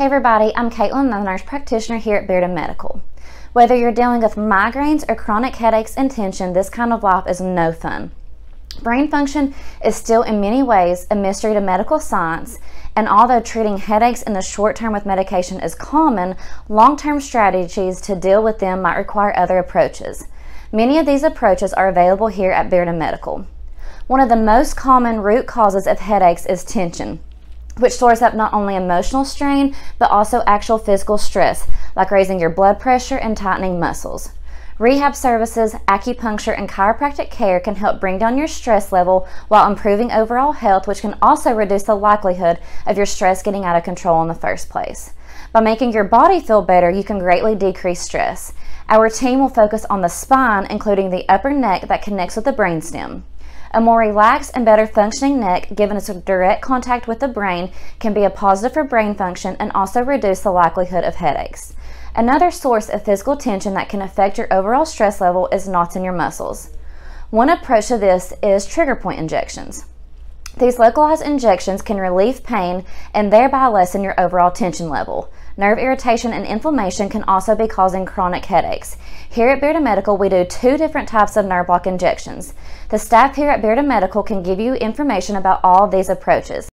Hey everybody, I'm Katelyn, the nurse practitioner here at Bearden Medical. Whether you're dealing with migraines or chronic headaches and tension, this kind of life is no fun. Brain function is still in many ways a mystery to medical science, and although treating headaches in the short term with medication is common, long term strategies to deal with them might require other approaches. Many of these approaches are available here at Bearden Medical. One of the most common root causes of headaches is tension which stores up not only emotional strain, but also actual physical stress, like raising your blood pressure and tightening muscles. Rehab services, acupuncture, and chiropractic care can help bring down your stress level while improving overall health, which can also reduce the likelihood of your stress getting out of control in the first place. By making your body feel better, you can greatly decrease stress. Our team will focus on the spine, including the upper neck that connects with the brainstem. A more relaxed and better functioning neck, given its direct contact with the brain, can be a positive for brain function and also reduce the likelihood of headaches. Another source of physical tension that can affect your overall stress level is knots in your muscles. One approach to this is trigger point injections. These localized injections can relieve pain and thereby lessen your overall tension level. Nerve irritation and inflammation can also be causing chronic headaches. Here at Bearden Medical, we do two different types of nerve block injections. The staff here at Bearden Medical can give you information about all these approaches.